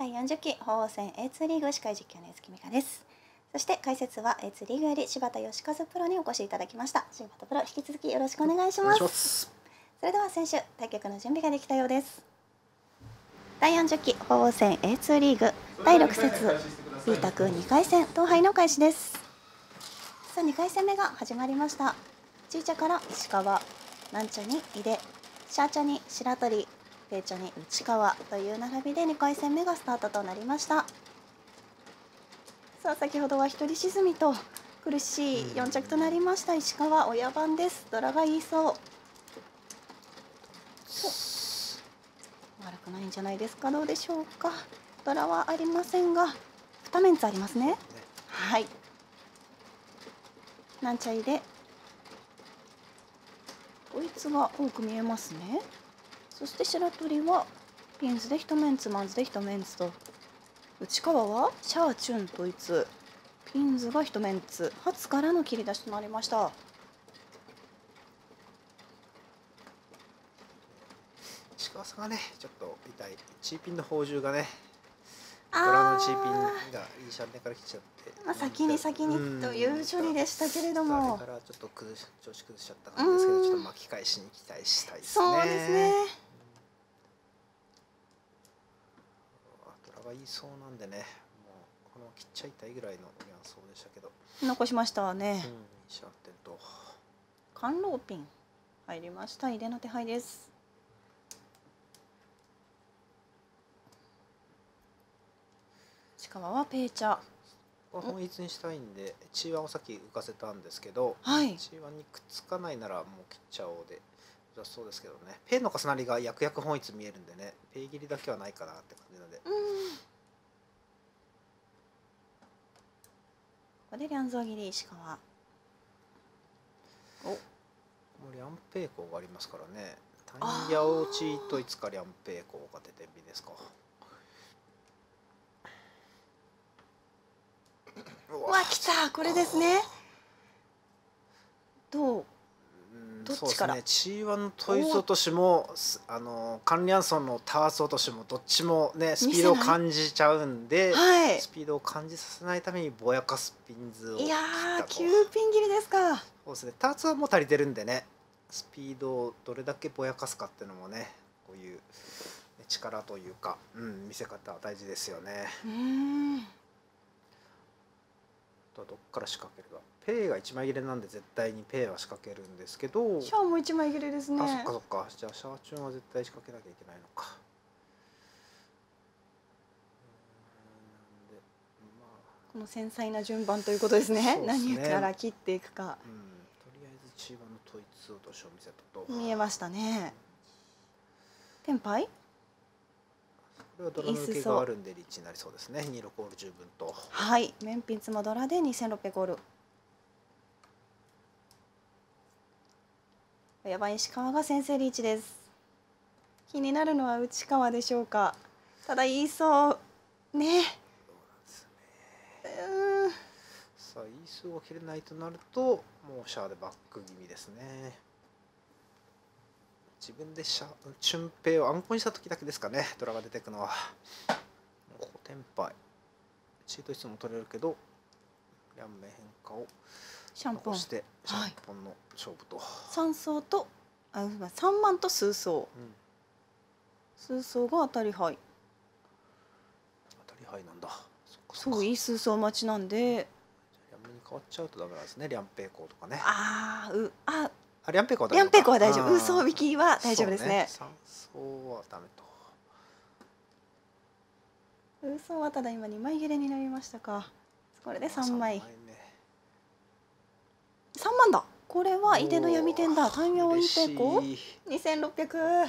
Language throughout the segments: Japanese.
第40期法王戦 A2 リーグ司会実況の江月美香です。そして解説は A2 リーグより柴田義和プロにお越しいただきました。柴田プロ引き続きよろしくお願いします。それでは選手対局の準備ができたようです。第40期法王戦 A2 リーグ第6節 B 卓2回戦東杯の開始です。さあ2回戦目が始まりました。ちいちゃから石川なんちゃに井出シャーチャに白鳥ペイチャに内川という並びで2回戦目がスタートとなりました。さあ先ほどは一人沈みと苦しい4着となりました石川親番です。ドラが言いそう。悪くないんじゃないですか？どうでしょうか？ドラはありませんが2メンツありますね。はい。なんちゃいで。こいつが多く見えますねそして白鳥はピンズで1メンツマンズで1メンツと。内川はシャーチュン統一ピンズが1メンツ初からの切り出しとなりました。石川さんがねちょっと痛い。チーピンの宝珠がねドラのチーピンがいいシャンネから来ちゃって。まあ先に先にという処理でしたけれども。からちょっと崩し調子崩しちゃった感じですけどちょっと巻き返しに期待したいですね。そうですねドラがいいそうなんでねもうこの切っちゃいたいぐらいのニュアンスでしたけど、残しましたね、うん、シャンテンと甘露ピン入りました。入れの手配です。川はペーチャ。本一にしたいんで G1 をさっき浮かせたんですけど、はい。G1 にくっつかないならもう切っちゃおうで良さそうですけどね。ペイの重なりが薬薬本一見えるんでねペイ切りだけはないかなって感じなので。うん。ここでリャンゾー切り石川お。もうリャンペイコウがありますからね。タンヤオチーといつかリャンペイコウが出てみですか。ううわ来た。これですね。どう？うんどっちから？そうですね。G1 のトイズ落としもすあのカンリャンソンのタース落としもどっちもねスピードを感じちゃうんで、はい。スピードを感じさせないためにぼやかすピンズを切いやったと。ー急ピン切りですか。そうですね。ターツはもう足りてるんでね。スピードをどれだけぼやかすかっていうのもねこういうね力というか、うん、見せ方は大事ですよね。うー。んどっから仕掛けるかペイが1枚切れなんで絶対にペイは仕掛けるんですけど。シャアも一枚切れですね。あそっかそっか。じゃあシャーチュンは絶対仕掛けなきゃいけないのか。この繊細な順番ということですね。ね。何から切っていくか。うんとりあえず中盤の統一落としを見せたと見えましたね。テンパイ？これはドラ抜けがあるんでリッチになりそうですね。2ロコール十分と。はい。面ピンツモドラで2600ゴールやばい石川が先制リーチです。気になるのは内川でしょうか。ただ言いそう。ね。うん。さあイースを切れないとなるともうシャアでバック気味ですね。自分でシャチュンペイを暗コにした時だけですかね。ドラが出てくのは。もうテンパイチート質も取れるけどリャンメ変化を。シャンポン。残してシはい。ャンポンの勝負と、三層とあ三万と数層。うん。数層が当たり牌。当たり牌なんだ。そういい数層待ちなんで。リャンメに変わっちゃうとダメなんですねリャンペイコーとかね。あーうあ。あリャンペイコーは大リャンペイコは大丈夫。嘘引きは大丈夫ですね。三層はダメと。嘘はただ今2枚切れになりましたか。これで3枚。目3万だ。これは井出の闇天だ。単陽隠蔽庫嬉し2600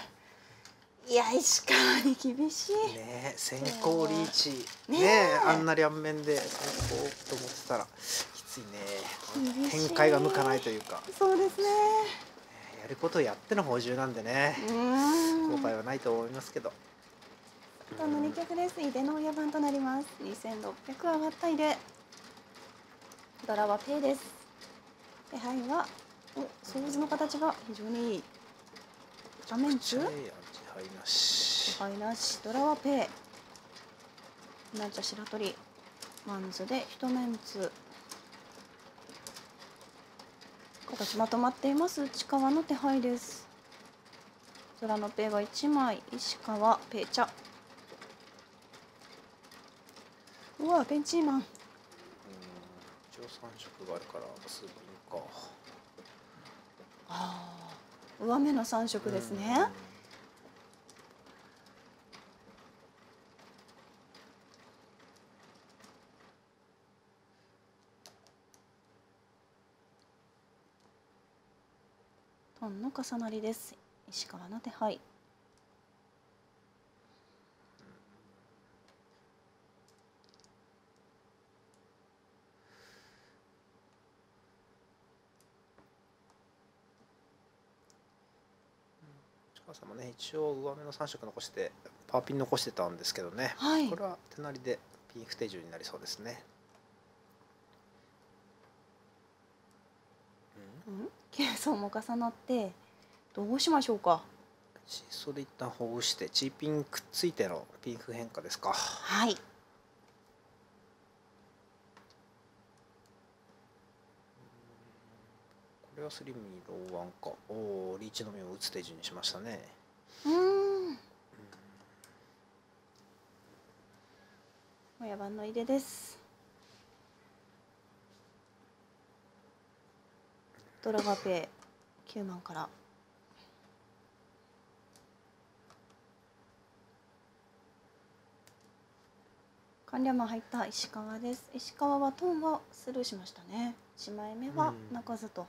いや石川に厳しい。いね先行リーチ。ねねえ。あんな両面で先行と思ってたらきついね。展開が向かないというか。そうですね。やることをやっての補充なんでね。後悔はないと思いますけど。あとの2曲です。井出の親番となります。2600上がった井出ドラはペイです手配はおソーズの形が非常にいい。画面中？めちゃくちゃええやん自敗なし。手配なし。ドラはペイ。なんちゃ白鳥。マンズで一メンツ。形まとまっています。内川の手配です。空のペイは1枚。石川ペイチャ。うわペンチーマンうん一応三色があるから数分か。ああ上目の三色ですね、うん。トンの重なりです。石川の手配もね一応上目の3色残してパーピン残してたんですけどね、はい。これは手なりでピン不定住になりそうですね。うん。うん？軽装も重なってどうしましょうか？シーソーで一旦ほぐしてチーピンくっついてのピンフ変化ですか。はい。これはスリムにローワンか。おおリーチの目を打つ手順にしましたねうーん。親番の井出です。ドラガペイ9万から。関連マン入った石川です。石川はトンはスルーしましたね。1枚目はうん。泣かずと、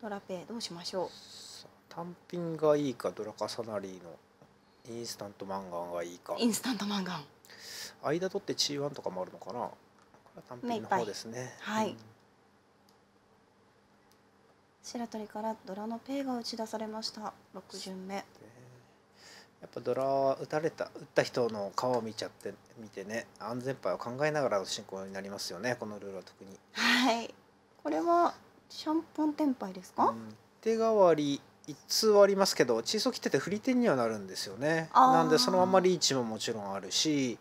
ドラペイどうしましょさあ単品がいいかドラカサナリーのインスタントマンガンがいいか。うインスタントマンガン。間取って G1 とかもあるのかな？これは単品の方ですね。はい。うん。白鳥からドラのペイが打ち出されました。6巡目。でやっぱドラは打たれた打った人の顔を見ちゃって見てね安全牌を考えながらの進行になりますよねこのルールは特に。はい。これはシャンポンテンパイですか、うん。手代わり一通はありますけど小さ切ってて振り手にはなるんですよね。なんでそのままリーチももちろんあるし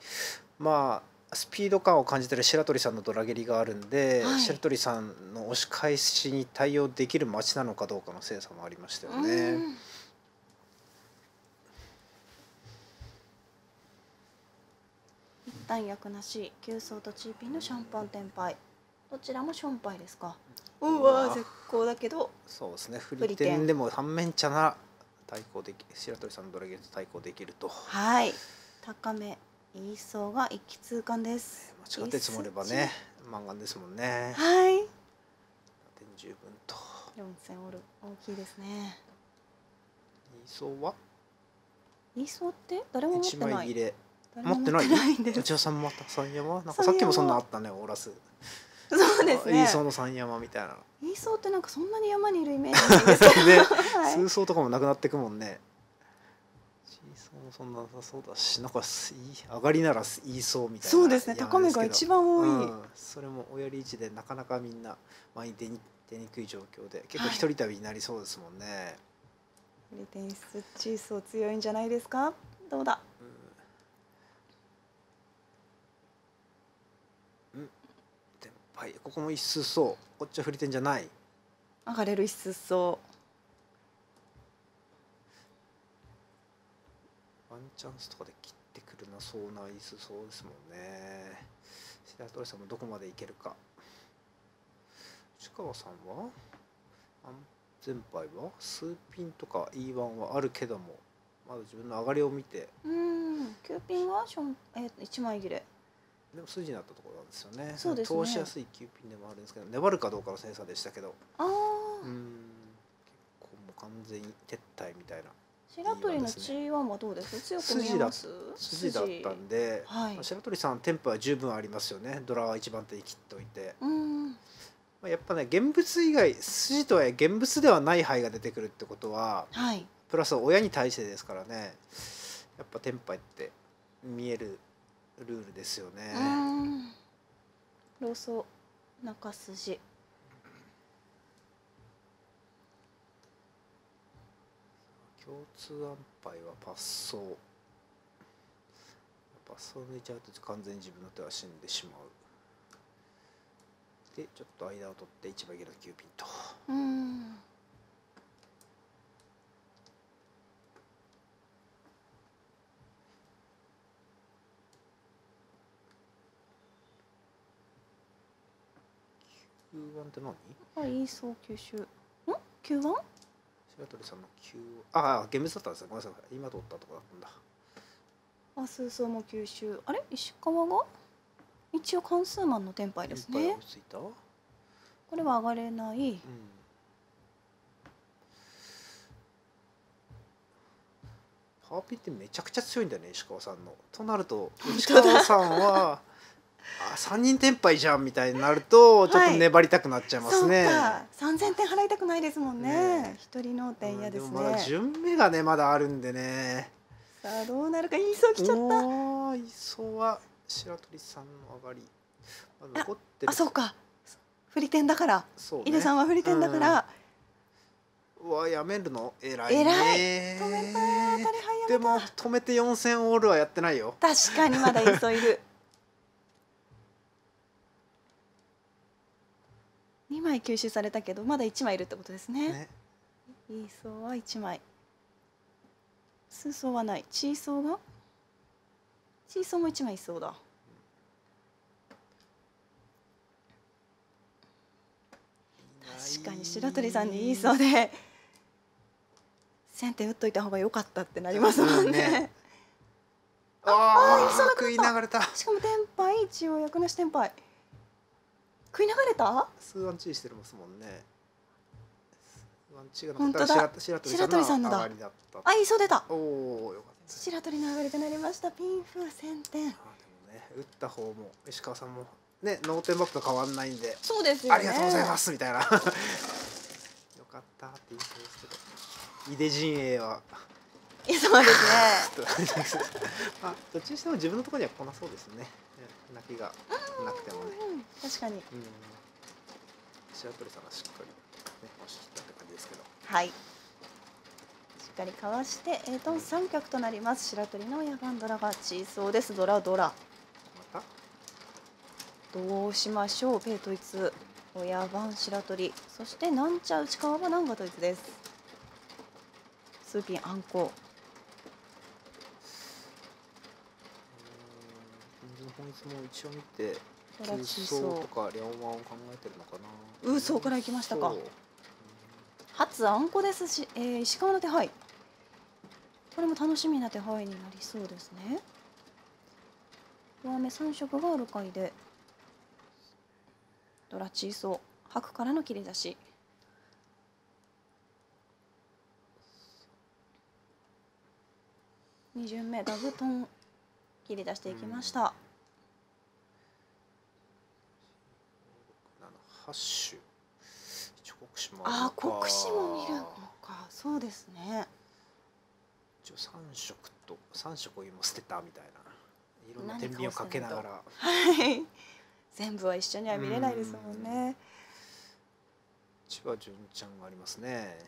まあスピード感を感じてる白鳥さんのドラ蹴りがあるんで、はい。白鳥さんの押し返しに対応できる街なのかどうかの精査もありましたようね。ん。一旦役なし急走とチーピンのシャンパンテンパイどちらもションパイですか？ううわわ絶好だけど。そうですね。振振り点り点でも反面茶な対抗でき白鳥さんのドラゲーと対抗できると。はい。高めいいそうが一気通貫です。間違って積もればね漫画ですもんね。はい。点十分と。四千オール大きいですね。二層は？いいそうって誰も持っ一てない。枚切れ。誰も持ってない内田さんもまた？三山なんか三さっきもそんな山あったねオーラスそうですね。いいそうの三山みたいな。イーソーってなんかそんなに山にいるイメージないんですけど、ね はい、数層とかもなくなってくもんね。そんななさそうだしなんか上がりならいいそうみたいなそうですね。山高めが一番多い、うん、それも親リーチでなかなかみんな前に出に出にくい状況で結構はい。一人旅になりそうですもんね、フリテンスチーソー強いんじゃないですか？どうだうんうんではいここも一数そうこっちは振り点じゃない。上がれる一数そワンチャンスとかで切ってくるな。そうなイスそうですもんね。白鳥さんもどこまでいけるか。内川さんは？安全牌は？数ピンとか E1 はあるけども。まだ自分の上がりを見て。ううん9ピンはション、えー、1枚切れでも筋になったところなんですよね。そうですね。通しやすい9ピンでもあるんですけど粘るかどうかのセンサーでしたけど。ああ、うん。結構もう完全に撤退みたいな。白鳥のいいですね。G1 はどうです？強く見えます？筋だったんで、はいまあ白鳥さんテンポは十分ありますよね。ドラは一番手に切っておいて、うん。まあ、やっぱね現物以外筋とはいえ現物ではない牌が出てくるってことははい。プラス親に対してですからね。やっぱテンパイって見えるルールですよね、うん。ローソ中筋。共通安牌はパッソ。ーパッソー抜いちゃうと完全に自分の手は死んでしまう。でちょっと間を取って一番切れた9ピンと。うん9番って何？はいいいそう九州。ん？九番？白鳥さんの9ああ厳密だったんですね。ごめんなさい。今取ったとこだったんだ。あ数層も九州。あれ？石川が？一応関数マンのテンパイですね。これは上がれない。パワーピンってめちゃくちゃ強いんだよね石川さんの。となると 石川さんはあ3人テンパイじゃんみたいになるとちょっと粘りたくなっちゃいますね、そうか。三千点払いたくないですもんね。ね。一人の点嫌ですうんもまだね順目がねまだあるんでね。さあどうなるかいいそう来ちゃった。おー磯は白鳥さんの上がり、まあ、残ってる。あそうか。振り点だから。そう、ね、井出さんは振り点だから、うわやめるの？偉いね。偉い。止めた当たり早めでも止めて4000オールはやってないよ。確かにまだ磯いる2枚吸収されたけどまだ1枚いるってことですね。ね。イーソーは1枚。スーソーはない。チーソーが？チーソーも1枚いそうだ。確かに白鳥さんに言いそうで。先手打っといた方が良かったってなりますもんね。ね。あああー磯だ食い流れた。しかもテンパイ一応役なしテンパイ食い流れた？数ワンチーしてますもんね。数ワンチーが本当だ。白鳥さんのだ。上がりだったあいいそう出た。おおよかった白鳥の上がりとなりました。ピンフ先点あーでもね打った方も石川さんもねノーテンバックと変わんないんでそうですよね。ありがとうございますみたいな。よかったって言いそうですけど。井出陣営は。いやそうですね。まあどっちにしても自分のところには来なそうですね泣きがなくてもね。うん確かに。うん。白鳥さんがしっかりね押し切ったって感じですけど。はい。しっかりかわしてエートン三脚となります。白鳥の野蛮ドラがチーソーです。ドラドラ。また？どうしましょうペイ統一親番白鳥。そしてなんちゃ内川は南が統一です。スーピンあんこ。う水も一応見て空想とか両腕を考えてるのかな。空想からいきましたか。初あんこですし、えー、石川の手配。これも楽しみな手配になりそうですね。上目三色がある回でドラチーソー白からの切り出し。2巡目ダグトン切り出していきました、うん8種一応国試もああ国試も見るのか。そうですね。一応三色と三色を今捨てたみたいな。いろんな天秤をかけながら。はい。全部は一緒には見れないですもんね。千葉純ちゃんがありますね。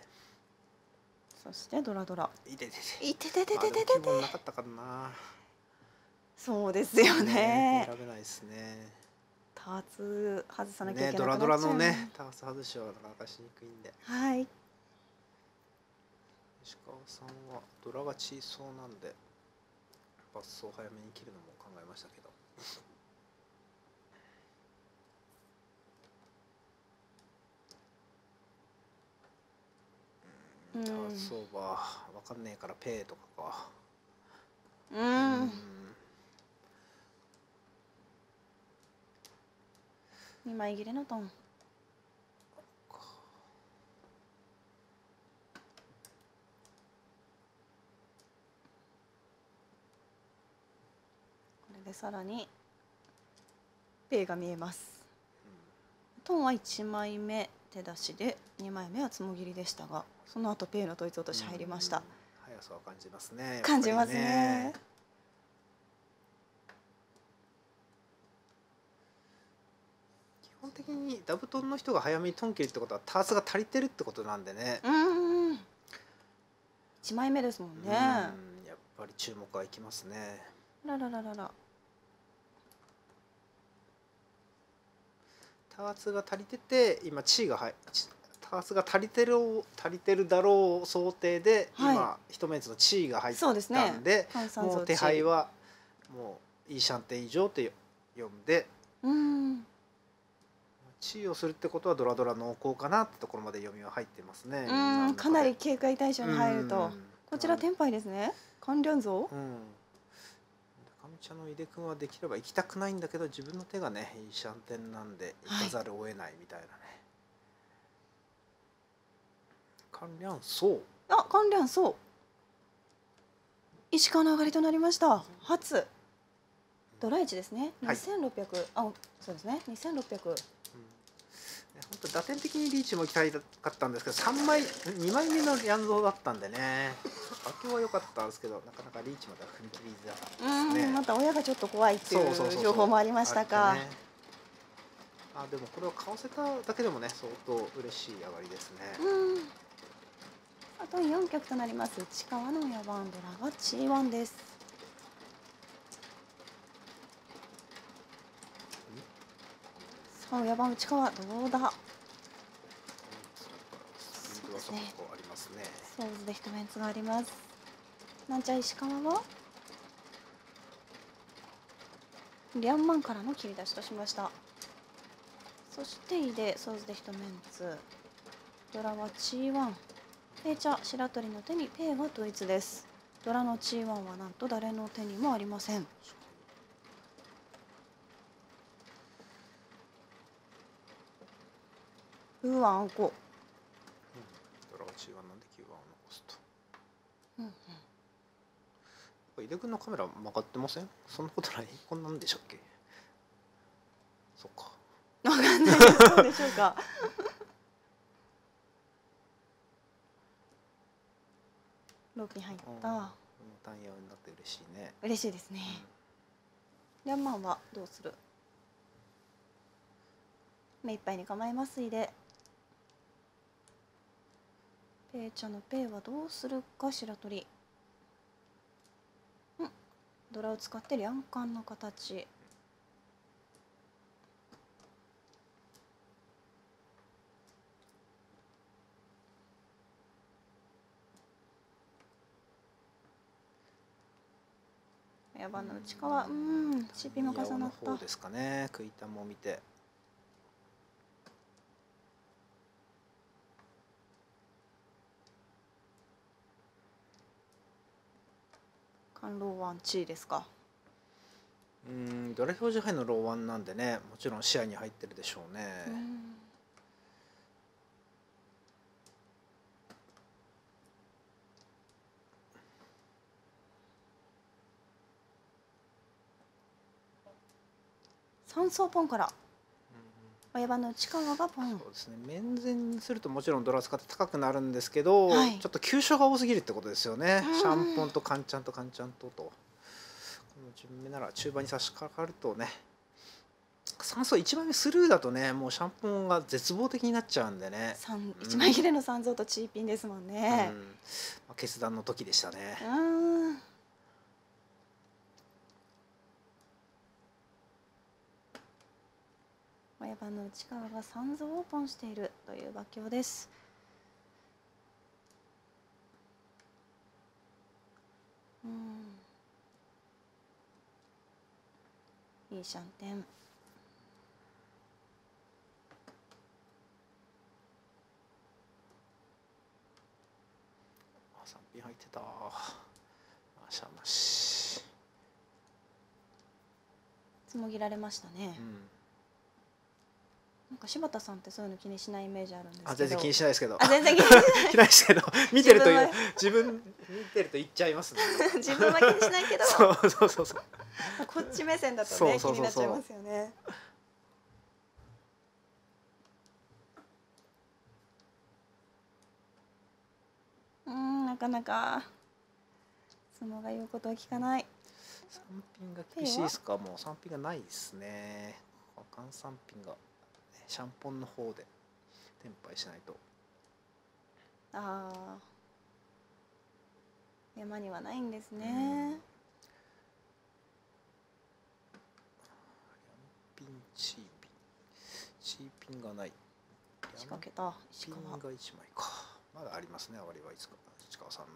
そしてドラドラ。いててていててててててなかったかな。そうですよね。選べないですね。ターツ外さなきゃいねけなドラドラのねタース外しはなかなかしにくいんで。はい。石川さんはドラが小そうなんでバッソを早めに切るのも考えましたけど。うん。タースオーバーわかんねえからペイとかか。ううん二枚切れのトン。これでさらにペイが見えます。トンは1枚目手出しで2枚目はつもぎりでしたがその後ペイの統一落とし入りました、うん。速さは感じますね。感じますね基本的にダブトンの人が早めにトン切るってことはタースが足りてるってことなんでね。うんうん一枚目ですもんね。うんやっぱり注目はいきますね。ららららら。タ圧が足りてて今地位が入タ圧が足りてる足りてるだろう想定で、はい。今一目の地位が入っそうですね。たんで換算増もう手配はもういいシャンテン以上って読んで。うん地位をするってことはドラドラ濃厚かなってところまで読みは入ってますね。うんかなり警戒対象に入ると。うん。こちら天杯ですね。関連像？うん。上茶の井出君はできれば行きたくないんだけど自分の手がねいいシャンテンなんで行かざるを得ないみたいなね。関連そうあ関連そう石川の上がりとなりました。初。ドラ1ですね。はい。2600、あそうですね。2600本当打点的にリーチも行きたいかったんですけど3枚2枚目のリャンゾーだったんでね。妥協は良かったんですけどなかなかリーチまでは踏み切りづらかったうですね。んまた親がちょっと怖いっていそう情報もありましたか。あでもこれを買わせただけでもね相当嬉しい上がりですね。うん。あと4曲となります。内川の親番ドラが G1 です。さあ親番内川どうだ？スピードはそここありますね。ソーズで一メンツがありますなんちゃ石川は？リャンマンからの切り出しとしました。そして井出ソーズで一メンツ。ドラは G1 北家白鳥の手にペイがトイツです。ドラの G1 はなんと誰の手にもありません。うわあんこドラは違うなんで9番を残すと。うんうん井出君のカメラ曲がってません？そんなことない？こんなんでしたっけ？そっか。わかんないうでしょうか。ロープに入った。うん。単葉になって嬉しいね。嬉しいですね。リャンはどうする？目いっぱいに構えますいでペイちゃんのペイはどうするか白鳥。うんドラを使ってリャンカンの形矢場の内側うんチピも重なったですかね。食いたも見て。関ロワンチーですか？うんドラ表示杯のローワンなんでねもちろん視野に入ってるでしょうね。うん。三層ポンから親番の内側がポンそうですね。面前にするともちろんドラ使って高くなるんですけど、はい。ちょっと急所が多すぎるってことですよね、うん。シャンポンとカンチャンとカンチャンと。とこの順目なら中盤に差し掛かるとね。酸素1枚目スルーだとねもうシャンポンが絶望的になっちゃうんでね、三一枚切れの三層とチーピンですもんね。うん。まあ、決断の時でしたね、うん親番の内側が三層をポンしているという馬鏡です。うん。いいシャンテン。あ3品入ってた。あしゃまし、つもぎられましたね、うん、なんか柴田さんってそういうの気にしないイメージあるんですけど。あ全然気にしないですけど。あ全然気にしない。気にしないけど。見てると自分見てると言っちゃいますね。自分は気にしないけど。そうそうそうそう。こっち目線だとね気になっちゃいますよね。うーんなかなか相撲が言うことを聞かない。三品が厳しいですか？もう三品がないですね。換三品が。ねシャンポンの方で転廃しないと。ああ山にはないんですね。ピンチーピン。チーピンがない。仕掛けた。石川。が一枚か。まだありますねあわりはいつか市川さんの。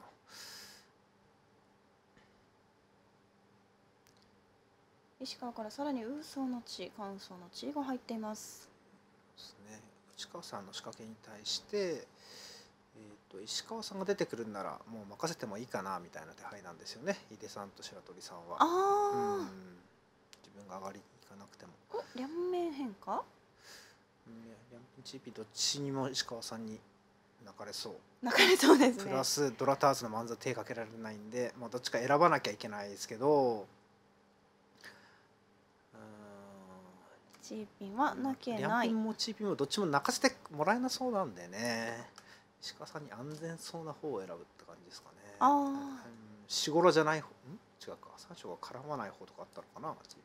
石川からさらにウーソーの地、乾燥の地が入っていますね市川さんの仕掛けに対して、えー、と石川さんが出てくるんならもう任せてもいいかなみたいな手配なんですよね井出さんと白鳥さんは。あうん自分が上がりに行かなくても。両面変化？どっちにも石川さんに泣かれそう。泣かれそうですねプラ。スドラターズの漫才手かけられないんで、まあ、どっちか選ばなきゃいけないですけどチーピンはなけない。リャンピ。ンもチーピンもどっちも泣かせてもらえなそうなんでね。石川さんに安全そうな方を選ぶって感じですかね。あー。うんしごろじゃない方ん？違うか。三章が絡まない方とかあったのかなチーピン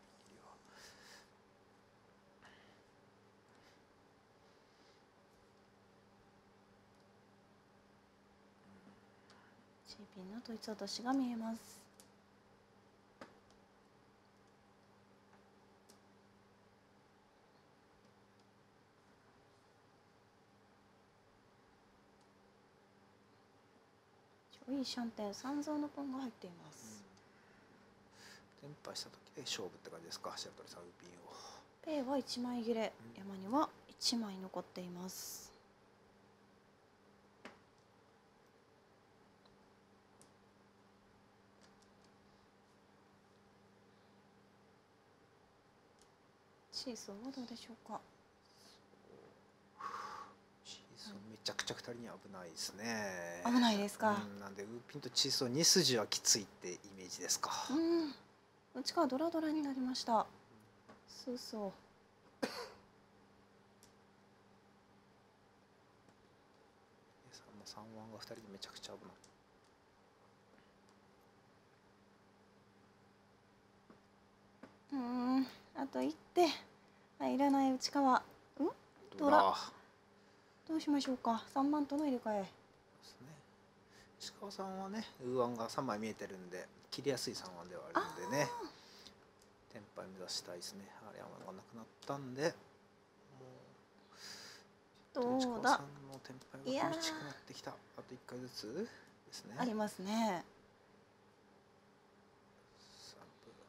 チーピンの統一落としが見えます。ちょいシャンテン三蔵のポンが入っています。転敗した時で勝負って感じですか？白鳥さんウーピンをペイは一枚切れう、ん山には一枚残っています。シーソーはどうでしょうか？チちゃくちゃ二人に危ないですね。危ないですか？うんなんでウーピンとチーソー2筋はきついってイメージですか、うん、内側ドラドラになりました。そうそう。さんの三腕が二人でめちゃくちゃ危ない。うーん、あと一手。入らない内側。うん、ドラどうしましょうか？三番との入れ替え。ですね石川さんはねウーアンが3枚見えてるんで切りやすい3腕ではあるんでね天敗目指したいですねあれはがなくなったんでもう石どうだ？川さ。んの天敗が厳しくなってきたあと1回ずつですねありますね。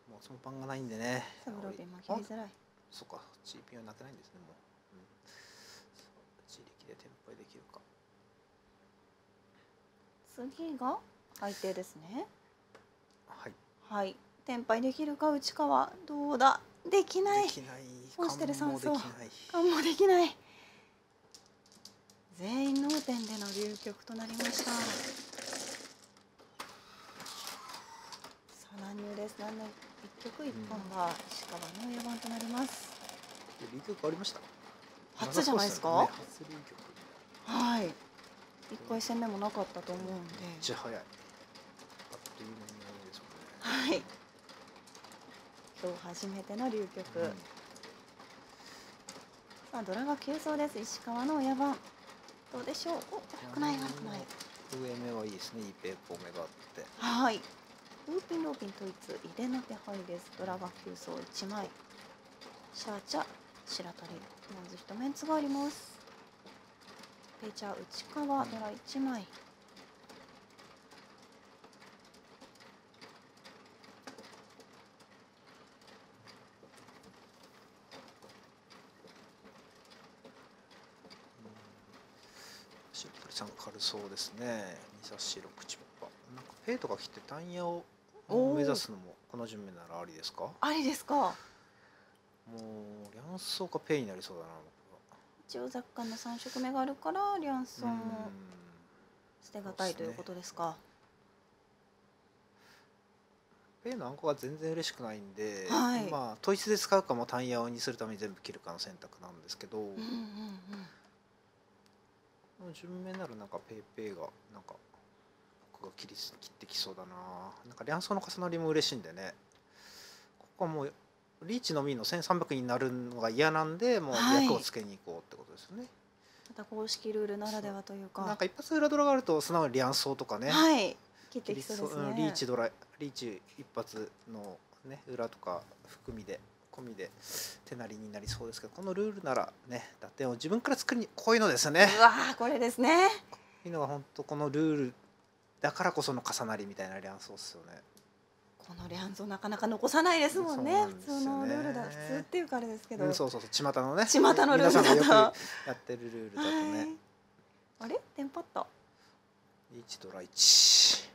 もうその番がないんでねサブロビンも切ありづらい。そっか GP はなくないんですねもう、力できるか次が相手ですね。はいはい。天敗できるか内側どうだ？できないで。きないモンステル勘もできないあもうできない。全員脳天での流局となりました。さあ乱入です。乱入一曲一本が石川の4番となります。流局ありました？初じゃないですか？初流局はい。一回戦目もなかったと思うんで。めっちゃ早いあっという間にですもんねはい。今日初めての流局。うんさあドラが急走です。石川の親番。どうでしょう？お、悪くない悪くない。上目はいいですねいいペーポー目があってはい。ルーピンローピン統一、入れな手配です。ドラが急走一枚。シャーチャ、白鳥。まず一メンツがあります。ペチャ、内側、ドラ一枚。白鳥さん軽そうですね。二冊子六チッパなんかペイとか切ってタンヤを目指すのもこの順目ならありですか？もありですか？うリャンソーかペイになりそうだな一応雑貨の三色目があるから、リャンソンも捨てがたいということですか。ペイのあんこが全然嬉しくないんで、はいまあ統一で使うかも単ヤにするために全部切るかの選択なんですけど、うんうんうん。順目ならなんかペイペイがなんか僕が切り切ってきそうだななんかリャンソーの重なりも嬉しいんでねここはもうリーチのみの1300になるのが嫌なんでもうはい。役をつけに行こうってことですよね、また公式ルールならではというか。なんか一発裏ドラがあると素直にリャンソーとかね、はい。切っていきそうですね。うんリーチドライリーチ一発のね裏とか含みで込みで手なりになりそうですけどこのルールならね打点を自分から作りにこういうのですよね。うわーこれですね。こういうのが本当このルールだからこその重なりみたいなリャンソーですよねこのリャンゾなかなか残さないですもんね。そうなん普通のルールだ普通っていうかあれですけど、うん、そうそうそう。巷のね。巷のルールだと。やってるルールだとね、はい。あれ？テンパったリーチドラ1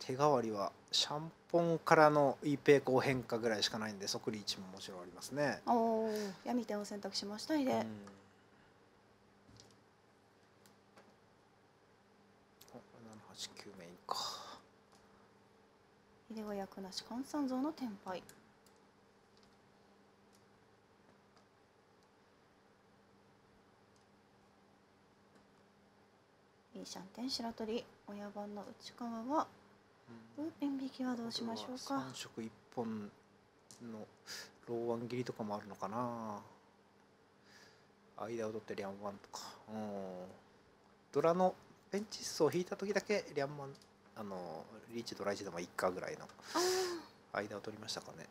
手代わりはシャンポンからのイペイコ変化ぐらいしかないんで即リーチももちろんありますね。おお闇点を選択しました。いで、うんお789メインか。井出は役なし換算像のテンパイいいシャンテン白鳥親番の内側はウーピン引きはどうしましょうか？三色一本のローワン切りとかもあるのかな。間を取ってリャンワンとか。うんドラのペンチスを引いた時だけリャンワンあのリーチドラ1でもいっかぐらいのあ間を取りましたかね。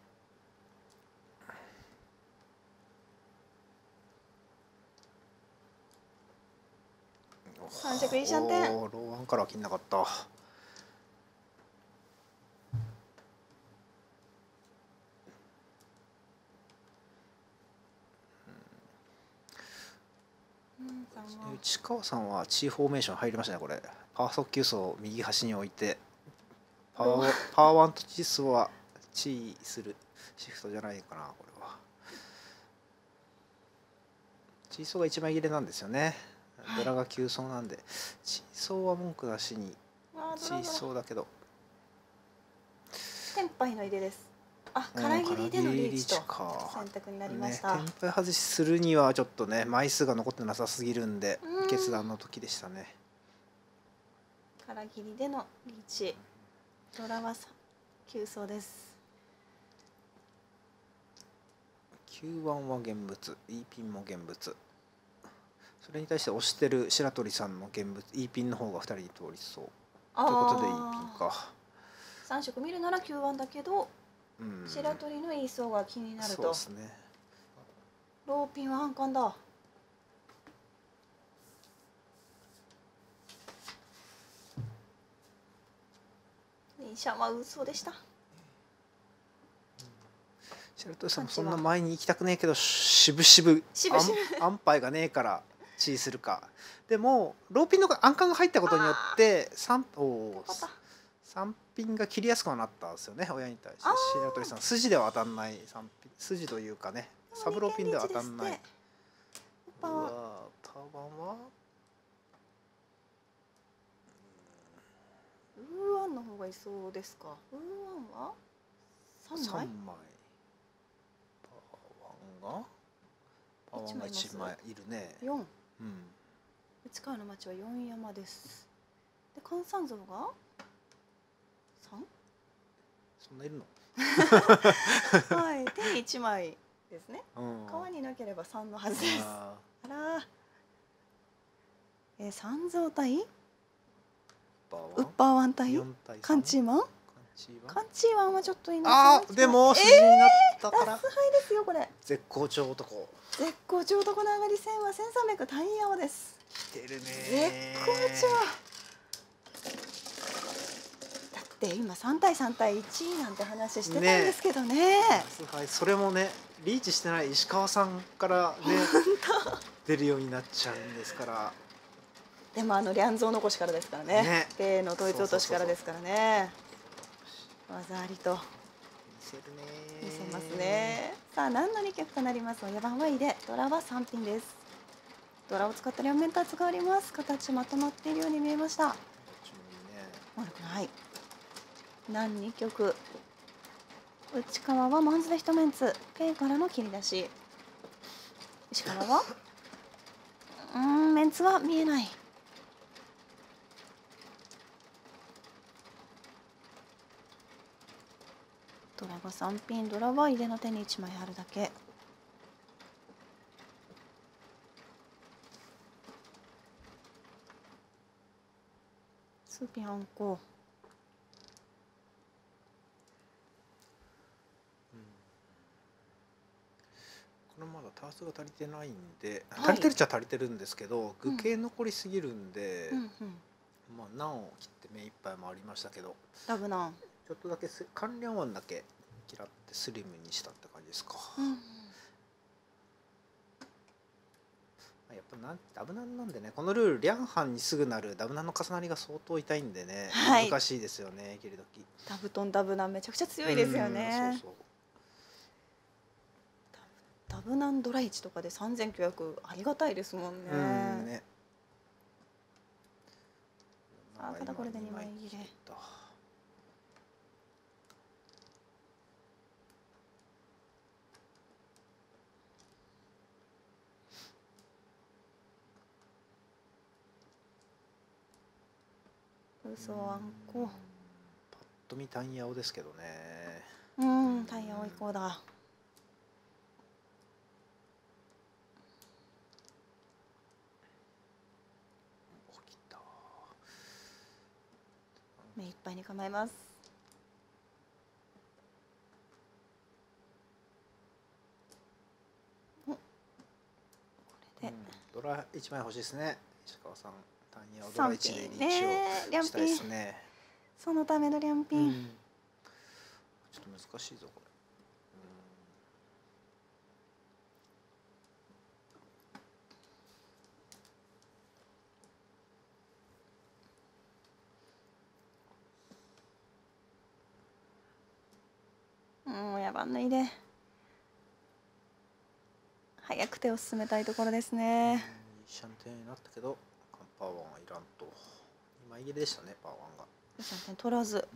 三着いいシャンテンローワンからは切んなかった。内川さんはチーフォーメーション入りましたねこれ。パワー速球層を右端に置いて、パワーパワーワンとチースはチーする。シフトじゃないかなこれは。チーソーが一枚切れなんですよね。はい。ドラが急走なんで、チーソーは文句なしにチーソーだけど。テンパイの入れです。あうん空切りでのリーチと選択になりました、ね、テンパイ外しするにはちょっとね枚数が残ってなさすぎるんでうん。決断の時でしたね空切りでのリーチ。ドラはさ急走です。9番は現物。E ピンも現物。それに対して押してる白鳥さんの現物。E ピンの方が2人に通りそう。ということで E ピンか。3色見るなら9番だけどうん。白鳥のいい層が気になると。そうですね。ローピンは反感だイシャは嘘でした。白鳥さんもそこんな前に行きたくねえけどしぶしぶしぶしぶ。安安牌がねえからチーするか。でもローピンの暗冠が入ったことによって三お三品が切りやすくはなったんですよね親に対して。白鳥さん筋では当たんない三品筋というかねサブローピンでは当たんない。パうわはタワンはウーワンの方がいそうですか。ウーワンは？3三枚？枚。パワンが？パワンが一一枚。枚いるね。4うん。内川の町は4山です。で換算像が？3? そんないるの？はい。手に1枚ですね。うん。川になければ3のはずです。ああらえー、三像対ーパワン？ウッパーワン対？カンチーマン？カンチーワン？はちょっといなあーでも筋になったから、ラスハイですよこれ。絶好調男。絶好調男の上がり線は1300タイヤオです。来てるね。絶好調。だって今3対3対1なんて話してたんですけどね。はいそれもねリーチしてない石川さんからね出るようになっちゃうんですからでもあのリャンゾー残しからですからね。ね。手の統一落としからですからね。技ありと。見せるね。見せますね。さあ何の2曲となります4番はいでドラは3品です。ドラを使った両面タッツがあります。形まとまっているように見えました。悪くない何2曲？内側はマンズで一メンツ。ペイからの切り出し。石川は？うーんメンツは見えないドラが3ピンドラは家の手に1枚貼るだけスピアンコこれまだタースが足りてないんで、はい、足りてるっちゃ足りてるんですけど具形残りすぎるんで、うんうんうん、まあ難を切って目いっぱいもありましたけど。ラブ難ちょっとだけす関連音だけ嫌ってスリムにしたって感じですか、うんうん。やっぱなんダブナンなんでねこのルールリャンハンにすぐなるダブナンの重なりが相当痛いんでね、はい。難しいですよね切り時。ダブトンダブナンめちゃくちゃ強いですようんねそうそう。ダブナンドラ1とかで3900ありがたいですもんね。うんね。あただこれで二枚切れ嘘あんこ。パッと見タンヤオですけどね。うんタイヤ追いこうだ。目いっぱいに構えます。おこれで。うんドラ一枚欲しいですね。石川さんタンヤオドラ3一でしたいでピンすね。そのためのリャンピン、うん。ちょっと難しいぞこれ。うん親番脱いで早く手を進めたいところですうんねシャンテンになったけどパーワンはいらんと。今入れでしたねパーワンが3点取らず。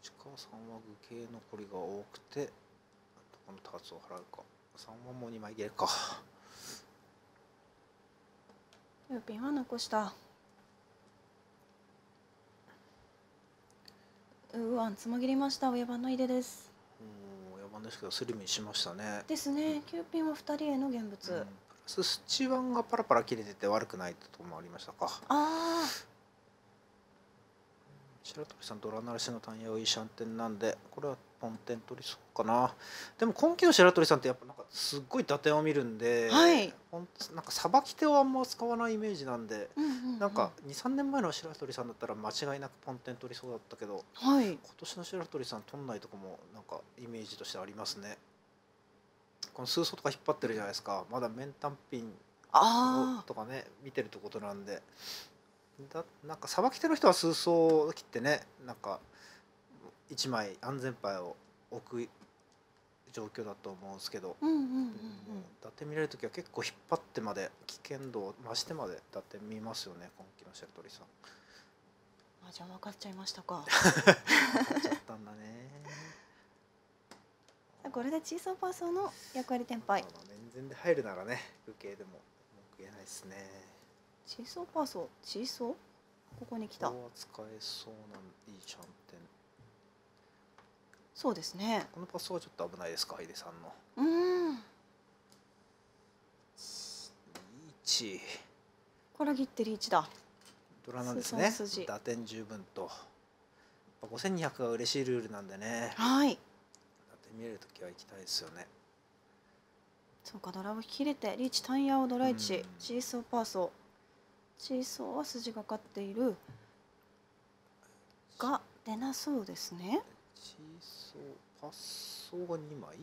市川さんは具形残りが多くてこのターツを払うか。3万も2枚切れか。ルーピンは残した。うわんつもぎりました。親番の入れですうん4番ですけどスリムにしましたね。ですね。9ピンは2人への現物、うん。プラススチワンがパラパラ切れてて悪くないともありましたか。あ白鳥さんドラ鳴らしの単ヤをいいシャンテンなんでこれはポンテン取りそうかな。でも今季の白鳥さんってやっぱなんかすっごい打点を見るんで、はい。なんかさばき手をあんま使わないイメージなんであ、うんうんうん。なんか23年前の白鳥さんだったら間違いなくポンテン取りそうだったけどはい。今年の白鳥さん取んないとこもなんかイメージとしてありますね。この数層とか引っ張ってるじゃないですか。まだ面単ピンあとかね見てるってことなんで。だなんかさばき手の人は数層切ってねなんか1枚安全牌を置く状況だと思うんですけど、あうんうんうんうん伊達見れる時は結構引っ張ってまで危険度を増してまで伊達見ますよね今季の白鳥さん。あじゃあ分かっちゃいましたか買っちゃったんだね。これでチーソーパーソーの役割転廃面前で入るならね武系でも文句言えないですね。チーソーパーソーチーソー？ここに来たここは使えそうないいシャンテン。そうですね。このパスはちょっと危ないですか、ハイデさんの。うーん1これはギッテリ1だ。ドラなんですね。打点十分と。やっぱ5200が嬉しいルールなんでね。はい。打点見れるときは行きたいですよね。そうかドラを切れてリーチタンヤオドライチ、うん。チーソーパーソーチーソーは筋がかっている。が出なそうですね。チーソーパッソーが2枚？い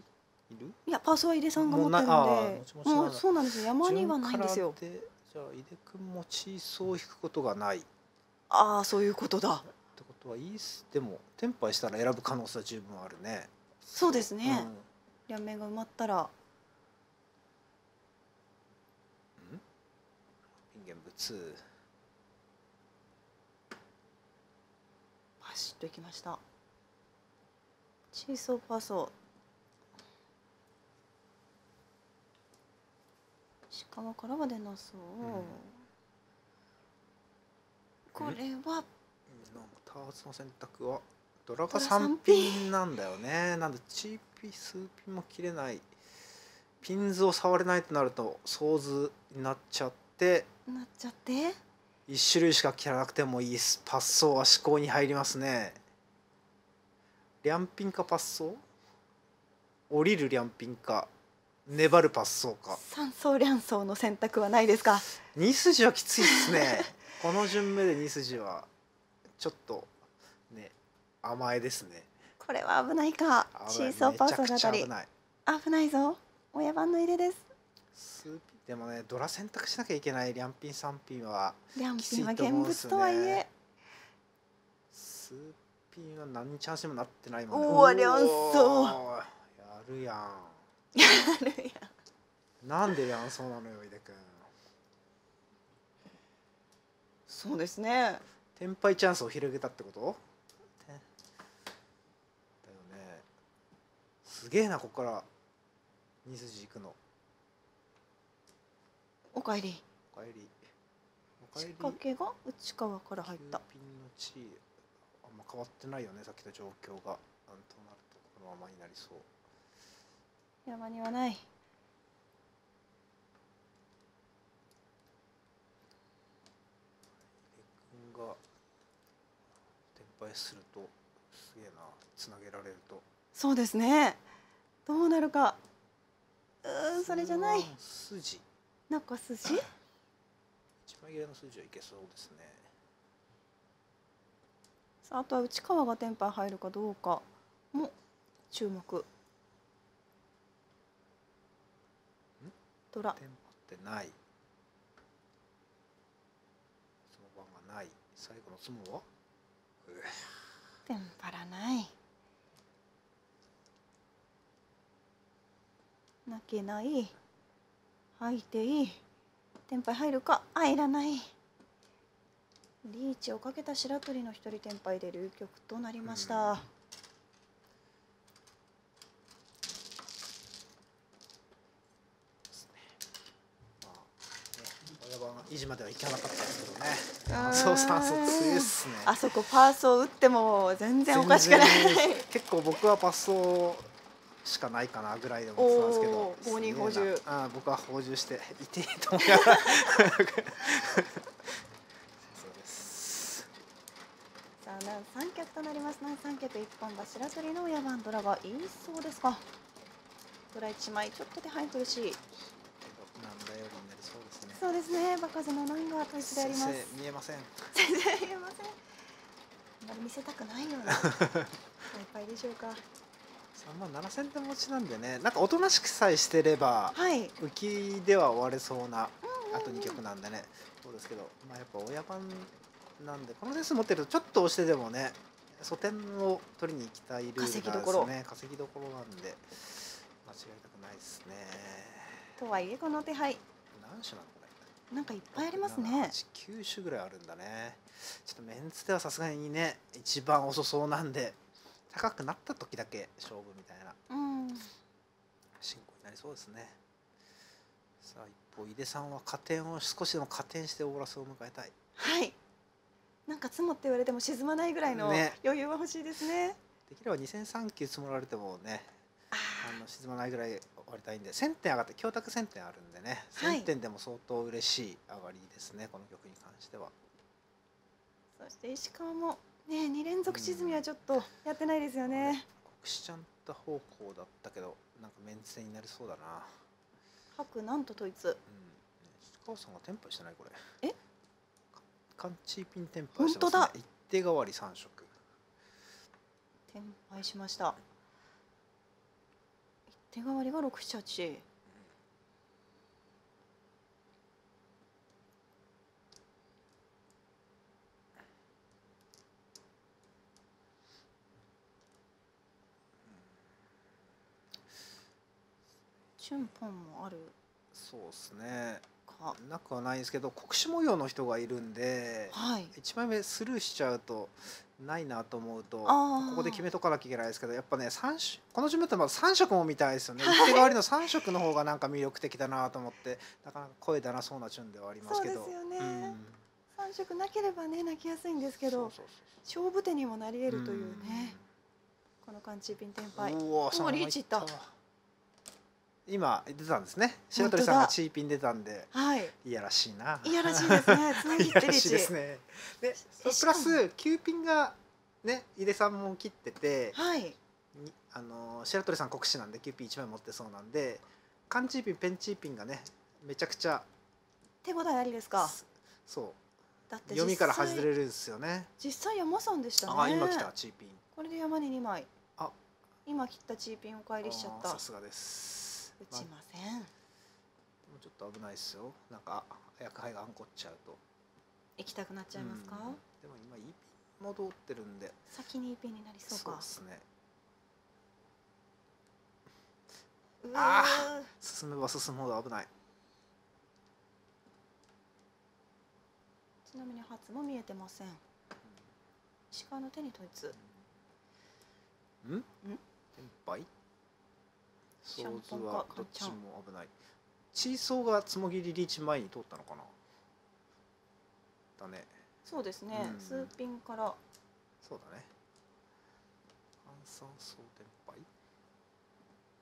る？いやパーソーは井出さんが持ってるんで。ーもうそうなんですよ。山にはないんですよでじゃあ井出君もチーソーを引くことがない。ってああそういうことだ。ことはいいっす。でもテンパイしたら選ぶ可能性は十分あるね。そうですね、うん。両面が埋まったら。ピンゲンブ2パシッといきましたチーソーパーソー。石川からは出なそう、これは。ターツの選択は。ドラがドラ3三ピンなんだよね。なんでチーピ数ピンも切れない。ピンズを触れないとなるとソーズになっちゃって。なっちゃって。1種類しか切らなくてもいい。パッソーは思考に入りますねリャンピンかパッソ？ー降りるリャンピンか粘るパス走か。三層両層の選択はないですか？2筋はきついっすね。この順目で2筋はちょっとね甘えですね。これは危ないか。シーソーパーソーめちゃくちゃあたり危ない。危ないぞ。親番の入れです。でもねドラ選択しなきゃいけない。リャンピン3ピンは両きついピンは現物とはいえ。スーピンは何にチャンスにもなってないもんね。おー両走おーやるやんあるやん。なんでやんそうなのよ井出君。そうですね。テンパイチャンスを広げたってこと？てだよね。すげえなここから。2筋行くの。おかえり。おかえり。おかえ仕り掛けが内側から入った。ピンの地位あんま変わってないよねさっきと状況が。なんとなるとこのままになりそう。山にはない。君が転敗するとすげえなつなげられると。そうですね。どうなるか。うーんそれじゃない。筋。中筋？一番切れの筋はいけそうですね。さああとは内側がテンパイ入るかどうかも注目。ドラ。テンポってない。その番がない。最後のツモは？テンパらない。泣けない。吐いていい。テンパイ入るか？入らないリーチをかけた白鳥の一人テンパイで流局となりました、維持まではいかなかったですけどね。そう酸素強いっすね。あそこパースを打っても全然おかしくない。結構僕はパスをしかないかなぐらいで思ってたんですけど僕は補充していていいと思いながらそうですさあ南三脚となります。南三脚一本柱取りの親番ドラがいいそうですか。ドラ一枚ちょっと手配苦しい。なんだになりそうですね。そうですね。場数の難が統一であります。先生見えません。全然言えません。あまり見せたくないような。いっぱいでしょうか。3万7千点持ちなんでね。なんかおとなしくさえしてればはい。浮きでは終われそうなあと2曲なんでね。そうですけどまあやっぱ親番なんでこの点数持ってるとちょっと押してでもね素点を取りに行きたいルールなんですね稼ぎどころなんで間違いたくないですね。とはいえこの手配何種なのこれなんかいっぱいありますね。9種ぐらいあるんだね。ちょっとメンツではさすがにね一番遅そうなんで高くなった時だけ勝負みたいなうん。進行になりそうですね。さあ一方井出さんは加点を少しでも加点してオーラスを迎えたい。はいなんか積もって言われても沈まないぐらいのね。余裕は欲しいですね。できれば2003球積もられてもねああの沈まないぐらい終わりたいんで1000点上がって供託1000点あるんでね。はい。1000点でも相当嬉しい上がりですね、この曲に関しては。ーそして石川もね2連続沈みはちょっとやってないですよね。国士ちゃんた方向だったけどなんかメンツ戦になりそうだな。白なんと統一。うん。石川さんがテンパイしてないこれ。え？カンチーピンテンパイしてます本当だね。一手代わり3色。転敗しました。一手代わりが6 7 8チュンポンもある。そうですねかなくはないんですけど国士模様の人がいるんではい。1枚目スルーしちゃうとないなと思うとここで決めとかなきゃいけないですけどやっぱね三色この順目ってまず3色も見たいですよね。一手代わりの3色の方がなんか魅力的だなと思ってなかなか声出なそうな順ではありますけど。そうですよね。うん。三色なければね泣きやすいんですけど勝負手にもなり得るというね。うん。このカンチーピンテンパイ。うわそのままリーチいったわ今出たんですね。白鳥さんがチーピン出たんではい。いやらしいな。いやらしいですね。つなぎって。リーチですね。でえプラス9ピンがね井出さんも切っててはい。にあの白鳥さん国士なんでキューピー1枚持ってそうなんでカンチーピンペンチーピンがねめちゃくちゃ手応えありですか？そう。だって読みから外れるんですよね。実際山さんでしたね。あ今来たチーピン。これで山に2枚。あ。今切ったチーピンお返りしちゃった。さすがです打ちません。もちょっと危ないですよ。なんか薬杯があんこっちゃうと。行きたくなっちゃいますか、うん。でも今いいピン戻ってるんで。先にいいピンになりそうか。ですね。うあー進めば進むほど危ない。ちなみに初も見えてません。石川の手に統一。ん？天敗シャンソーズポンかはどっちも危ない。チーソーがつもぎりリーチ前に通ったのかな？だね。そうですね、うん。数ピンから。そうだね。換算層天敗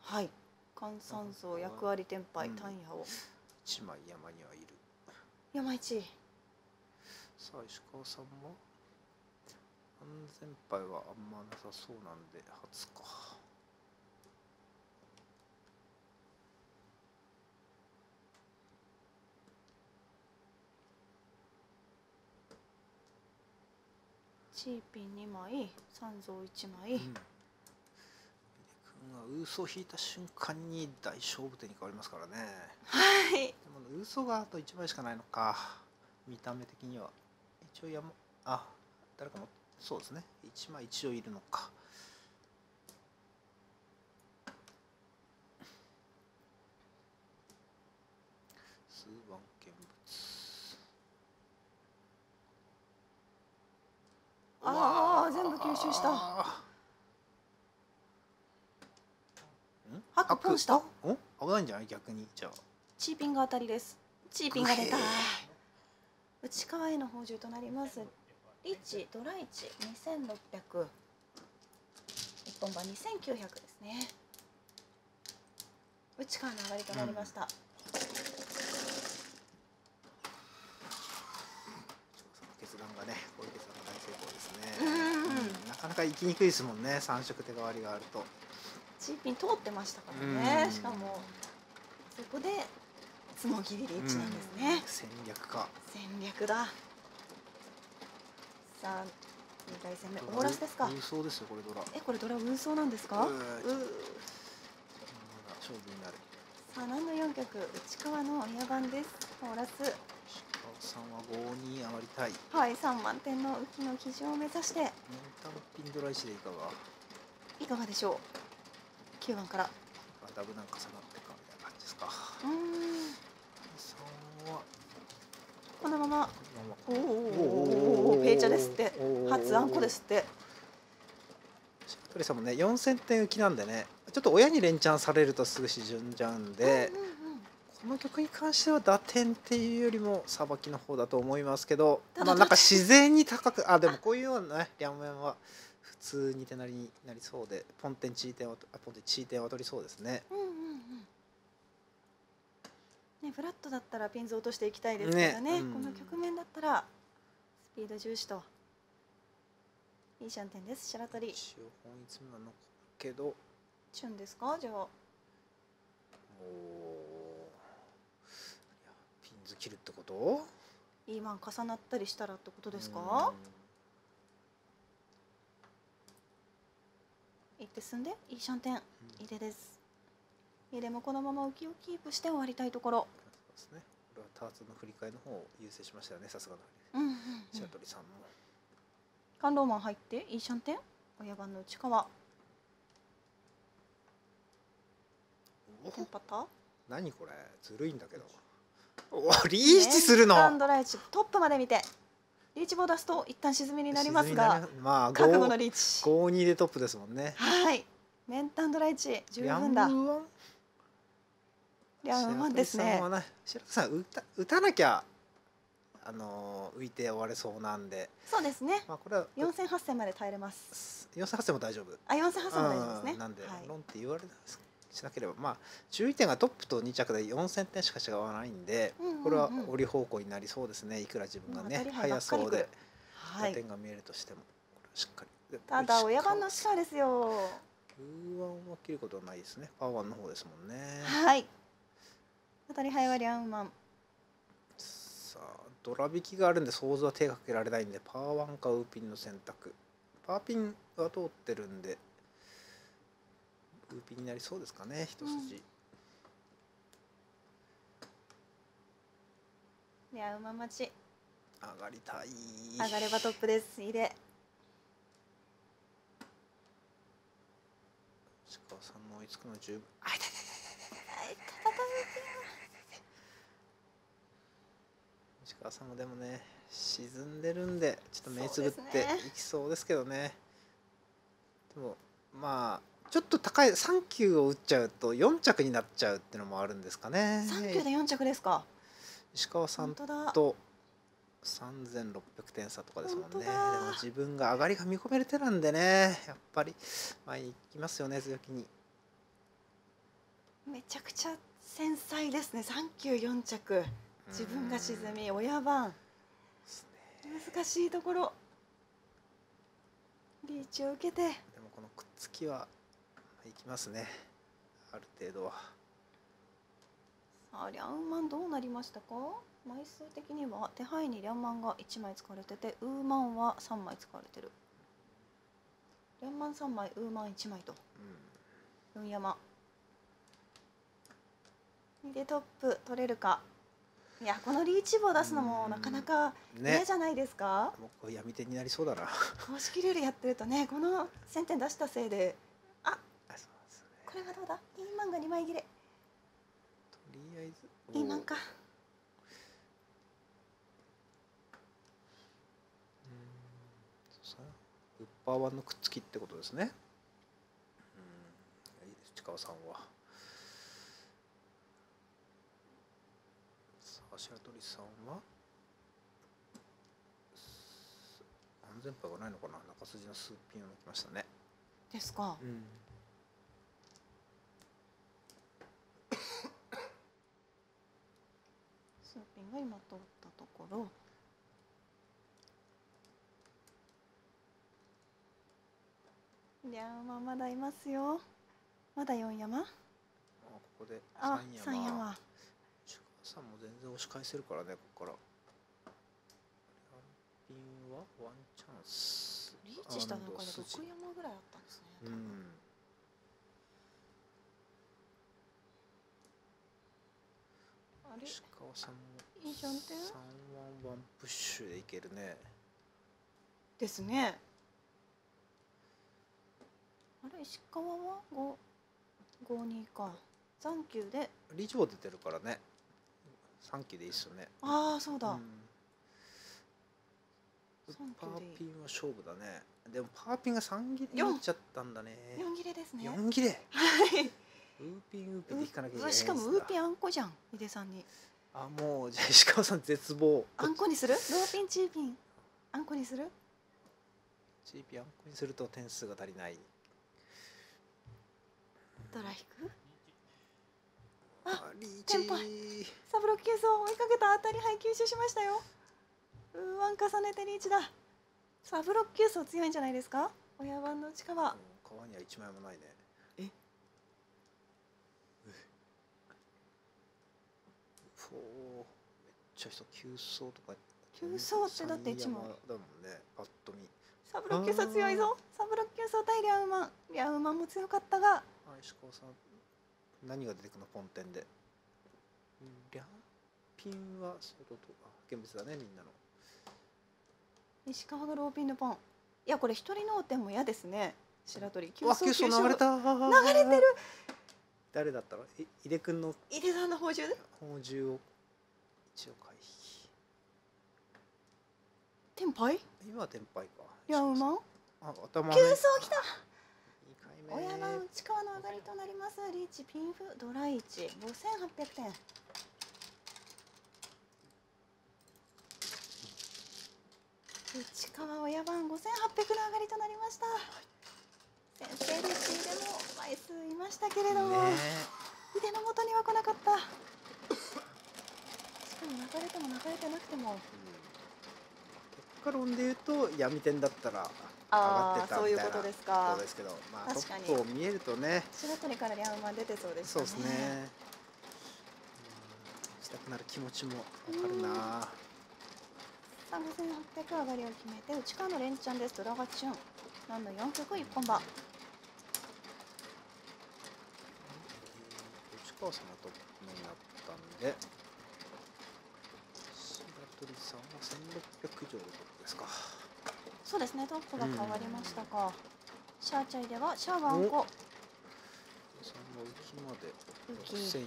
はい。換算層役割天敗うん。単野を。一枚山にはいる。山一。さあ石川さんも？安全牌はあんまなさそうなんで初かチーピン2枚三蔵1枚、うん。君がウーソを引いた瞬間に大勝負手に変わりますからね。はい。でもウーソがあと1枚しかないのか。見た目的には。一応山あ誰かもそうですね。1枚一応いるのか数番見物あー全部吸収した。ん？ハクポンした？あお危ないんじゃない？逆にじゃあ。チーピンが当たりです。チーピンが出た。内側への宝珠となります。リッチドライチ2600一本番2900ですね。内側の上がりとなりました、決断がねこういう決断が大成功ですねうんなかなか行きにくいですもんね三色手代わりがあると。チーピン通ってましたからねうん。しかもそこでつもぎりリッチなんですね、戦略か。戦略だ。さあ2回戦目オーラスですか？空想ですよこれドラ。えこれドラ運送なんですか？ううー。ーまだ勝負になる。さあ何の4曲？内側の親番です。オーラスさんは5に上がりたいはい3万点の浮きの基準を目指して。メンタルピンドラ石でいかが？いかがでしょう？9番から。ダブなんか下がってかみたいな感じですか。うーん。さんはこのまま。おーおーおーおーペイチャですって。初あんこですって。白鳥さんもね4000点浮きなんでねちょっと親に連チャンされるとすぐ沈んじゃうんで、うんうんうんこの曲に関しては打点っていうよりもさばきの方だと思いますけどまあなんか自然に高くあでもこういうようなね両面は普通に手なりになりそうでポンテンチー点はあポンテンチー点は取りそうですね。うんうんうん。ねフラットだったらピンズ落としていきたいですけどね。ね。うん。この局面だったらスピード重視と。いいシャンテンです。白鳥。一応本一目は残るけど。おチュンですか？じゃあ。ー。いやピンズ切るってこと？いいマン重なったりしたらってことですか？行って進んで。いいシャンテン。うん。いい手です。いいでもこのまま浮きをキープして終わりたいところ。そうですね。これはターツの振り替えの方を優先しましたよねさすがの。うんうん、うん。白、鳥さんも、カンローマン入って。いいシャンテン。親番の内側何これ？ずるいんだけどおリーチするの、ねドライチトップまで見て。リーチボー出すと一旦沈みになりますがまあ覚悟の5リーチ。五二でトップですもんね。はい。メンタンドライチ十分だ。リャンワンですね。白鳥さん打た打たなきゃあのー浮いて終われそうなんで。そうですね。まあこれは四千八千まで耐えれます。四千八千も大丈夫。あ四千八千も大丈夫ですね。うんなんで、はい。ロンって言われしなければまあ注意点がトップと2着で4000点しか違わないんで、うんうんうん。これは折り方向になりそうですね。いくら自分がね、速そうで打点が見えるとしても、これはしっかり。でただ親番の力ですよ。ウーワンは切ることはないですね。パワーの方ですもんね。はい。当たり早割りアンマン。さあドラ引きがあるんで想像は手がかけられないんでパーワンかウーピンの選択。パーピンは通ってるんでウーピンになりそうですかね一筋、いや馬待ち。上がりたい。上がればトップです。入れ石川さんの追いつくの十分。あいたいたいたいはい石川さんもでもね沈んでるんでちょっと目つぶっていきそうですけどねでもまあちょっと高い3球を打っちゃうと4着になっちゃうっていうのもあるんですかね。三球で四着ですか。石川さん本当だ。と3600点差とかですもんね。でも自分が上がりが見込める手なんでねやっぱり前に行きますよね強気に。めちゃくちゃ繊細ですね。三球四着。自分が沈み親番。難しいところ。リーチを受けて。でもこのくっつきはまあいきますね。ある程度は。さあリャンマンどうなりましたか？枚数的には手配にリャンマンが1枚使われててウーマンは3枚使われてる。リャンマン3枚ウーマン1枚と。うん。4山でトップ取れるか。いやこのリーチ棒出すのもなかなかね。嫌じゃないですか、もうこれ闇手になりそうだな。公式ルールやってるとねこの1000点出したせいであそうなんですねこれはどうだ？イーマンが2枚切れ。とりあえずイー。マンかウッパーワンのくっつきってことですね。うん。いいです。近川さんは。さあ白鳥さんは？す安全牌がないのかな？中筋のスーピンを抜きましたね。ですか。うんスーピンが今通ったところ。いやまあまだいますよ。まだ4山？あここであ三山。3山。さんも全然押し返せるからねここから。ピンはワンチャンス。リーチした中でアンド筋6山ぐらいあったんですねうんあれ？石川さんもいいじゃんって3ワンワンプッシュでいけるね。ですね。あれ？石川は5 52か残球で？リーチボー出てるからね。3期でいいっすよね。ああそうだ、うん。三パーピンは勝負だね。でもパーピンが3切れになっちゃったんだね。4切れ。ですね。4切れ。はいウーピンウーピンで引かなきゃいけないうしかもウーピンあんこじゃん井出さんに。あもうじゃあ石川さん絶望。あんこにする？ローピンチーピン。あんこにする？チーピンあんこにすると点数が足りない。ドラ引く？ああリーテンパチサブロッキューソ追いかけた当たり配球ししましたよ。うーわん重ねてリーチだ。サブロッキューソ強いんじゃないですか？親番の内川川には1枚もないねえフォーめっちゃ人急走とか。急走ってだって一問。だもんねパッと見。サブロッキューソ強いぞ。サブロッキューソ対リャウマンリャウマンも強かったが。あ石川さん。何が出てくるのポンテンでリャンピンは相当とあ厳密だねみんなの。石川がローピンのポン。いやこれ一人脳天も嫌ですね。白鳥。急走急走流れた。流れてる誰だったの？い井出君の井出さんの宝珠宝珠を一応回避。テンパイ今はテンパイか。リャウマンあ頭急走来た。2回目。親番内川の上がりとなります。リーチピンフドライチ。5800点。内川親番5800の上がりとなりました先生リーチでも枚数いましたけれども、ね腕の元には来なかった。しかも流れても流れてなくても。結果論で言うと闇点だったらがってたそういうみたいなことですか。ことですけど、まあ、ト確かに。ップを見えるとね白鳥からリャウマン出てそうですそうですね。うんしたくなる気持ちもわかるな。さあ5800上がりを決めて内側の連チャンです。ドラガチュン何の4曲一本馬内川さんがトップになったんで白鳥さんは1600以上でトップですか。そうですねトップが変わりましたか。シャーチャイではシャーガンコ。その浮きまで浮き。6400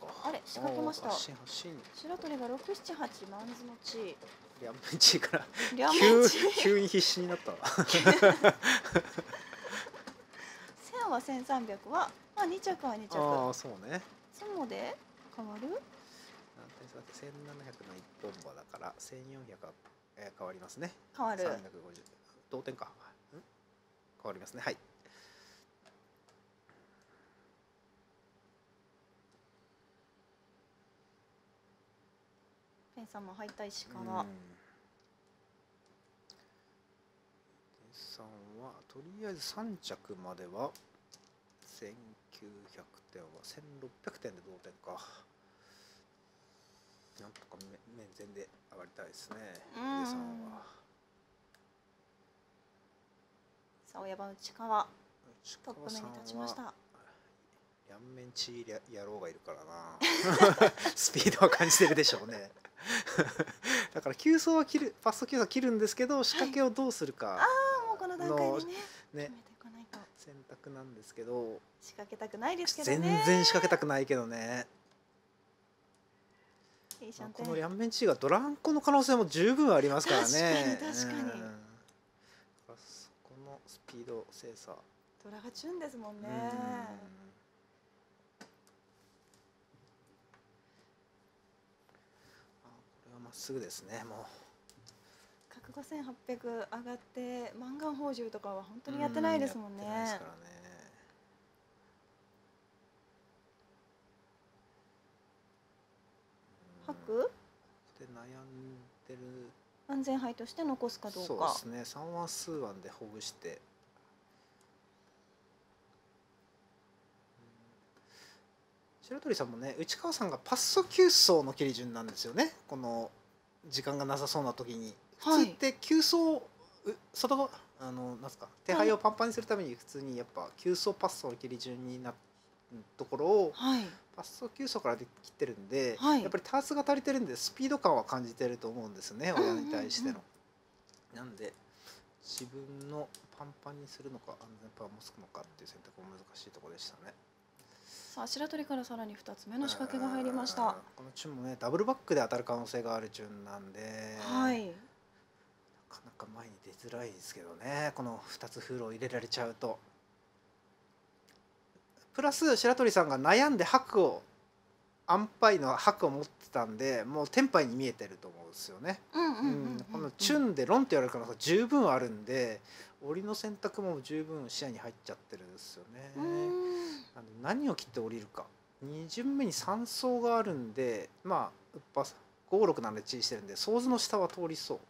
か。あれ仕掛けました。白鳥が678マンズの地リャンペンチーからリャンマ急に必死になったわ。1000は1300はまあ2着は2ああ着そうね。そもで変わる？何点差だっけ1700の一本馬だから1400は、えー変わりますね。変わる。350同点か。ん？変わりますね。はいペンさんも入った石うん。川さんはとりあえず3着までは1900点は1600点で同点か。なんとかめ面前で上がりたいですねうん。井出さんは。さあ親番内川内トップ目に立ちました。両面チー野郎がいるからな。スピードは感じてるでしょうね だから急走は切るファスト急走は切るんですけど仕掛けをどうするか、ああもうこの段階でねね選択なんですけど。仕掛けたくないですけど全ね然仕掛けたくないけどね。いいこのリャンメンチーがドランコの可能性も十分ありますからね。確かに確かに。うん。そこのスピード精査。ドラがチュンですもんね。うんあこれはまっすぐですねも角5800上がってマンガン宝珠とかは本当にやってないですもんね。うやってないですからね吐うん。こくこで悩んでる。安全牌として残すかどうそうかですね三腕数腕でほぐして。白鳥さんもね内川さんがパッソ急走の切り順なんですよねこの時間がなさそうな時にはい普通って急走、う外側あのなんすか手配をパンパンにするために普通にやっぱ急走パッソの切り順になるところをはいパッソ急走からで切ってるんで、はいやっぱりタースが足りてるんでスピード感は感じてると思うんですよね親に対しての。なんで自分のパンパンにするのか安全パンを持つのかっていう選択も難しいところでしたね。さあ白鳥からさらに2つ目の仕掛けが入りましうんた。このチュンもねダブルバックで当たる可能性があるチュンなんで、はい。なかなか前に出づらいですけどね。この2つフールを入れられちゃうと。プラス白鳥さんが悩んで白を安牌の白を持ってたんでもうテンパイに見えてると思うんですよね。このチュンでロンって言われる可能性が十分あるんで折りの選択も十分視野に入っちゃってるんですよね。うーんなんで何を切って降りるか2巡目に3走があるんでまあうっぱ56なんで地位してるんで想図の下は通りそう。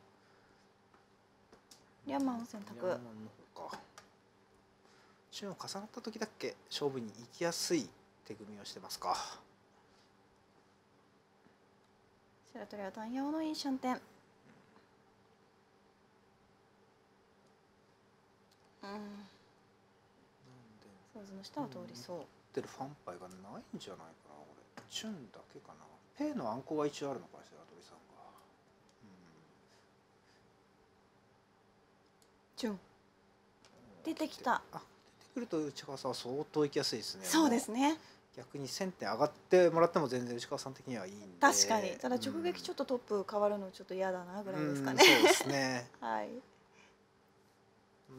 リマンを選択ヤンマンの方か。チュンを重なった時だけ勝負に行きやすい手組みをしてますか。白鳥は単陽のいいシャンテンうん。なんで想像の下を通りそう。持ってるファンパイがないんじゃないかなこれ。チュンだけかな。ペイのあんこが一応あるのかしら鳥さんが、チュン。うん出てきたあ出てくると内川さんは相当行きやすいですね。そうですね逆に1000点上がってもらっても全然内川さん的にはいいんで。確かに。ただ直撃ちょっととトップ変わるのちょっと嫌だなぐらいですかね。そうですね。はい。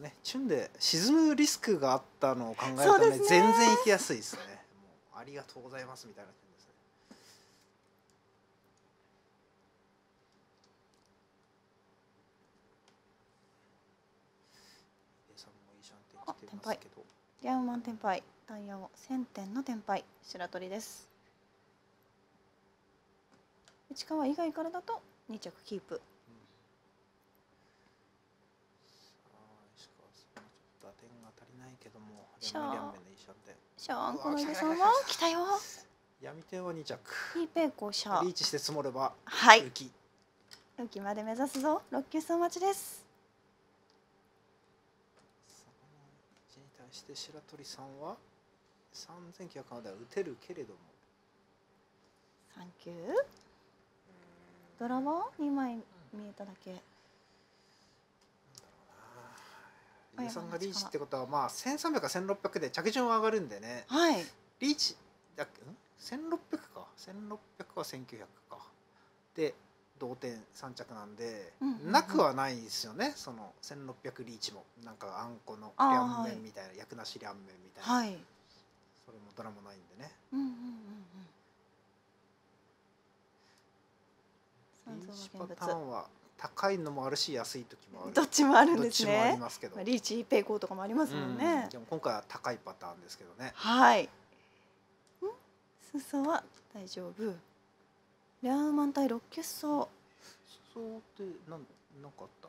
ねチュンで沈むリスクがあったのを考えるとねね。全然行きやすいですね。もうありがとうございますみたいな感じですね。さんもいいシャンテン来てますけど。リャンマンテンパイ単陽1000点のテンパイ白鳥です。内川以外からだと2着キープ。さあけどもしゃー両面両面のいいシャンでシャーンこの井出さんは来たよ。闇手は2着。いいペイコシャー。リーチして積もればはい。浮き浮きまで目指すぞ。6級走待ちです。その位置に対して白鳥さんは3900までは打てるけれども。3級ドラは2枚見えただけ。井出さんがリーチってことはまあ1300か1600で着順は上がるんでね。はい。リーチだっけ？ん？1600か。1600か1900か。で同点3着なんで、なくはないですよね。その1600リーチも。なんかあんこの両はい。面みたいな、薬なし両面みたいな、はいそれもドラもないんでね。うんうんうんうん。リーパターンは高いのもあるし安い時もある。物どっちもあるんですどっちもありねますけど、まあリーチペイコーとかもありますもんね。うん。でも今回は高いパターンですけどね。はい。ん？裾は大丈夫。リャーマン対6級走そうってなんなんかあった？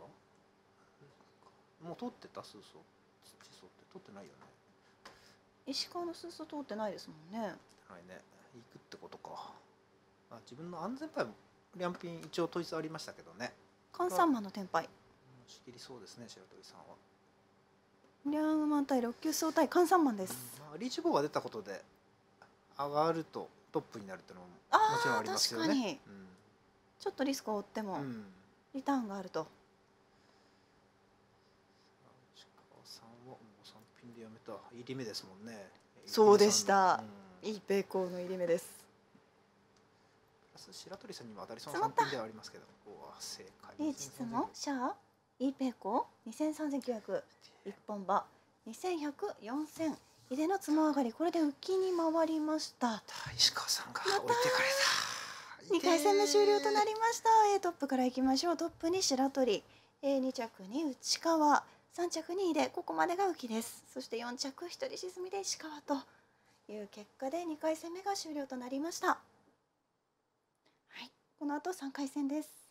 もう通ってた？数層地層って？通ってないよね石川の裾通ってないですもんね。はいね。行くってことか。あ自分の安全牌もリャンピン一応統一ありましたけどね。関三マンの天敗仕切りそうですね白鳥さんは、リャーマン対6級走対関三マンです。まあ、リーチ棒が出たことで上がるとトップになるっていうのもあもちろんあありますよ確かに。ねちょっとリスクを負ってもうん、うん。リターンがあると石川さんはもう3ピンでやめた入り目ですもんね。そうでした。うん。いいペイコーの入り目です。白鳥さんにも当たりそうな3詰まったピンではありますけど正解リーチツモシャー？いいペイコー23300一本馬21004000井出のつも上がり。これで浮きに回りました。石川さんがまた置いてかれた。2回戦目終了となりました。A トップからいきましょう。トップに白鳥。A2 着に内川3着に井出ここまでが浮きです。そして4着1人沈みで石川という結果で2回戦目が終了となりました。はい。この後3回戦です。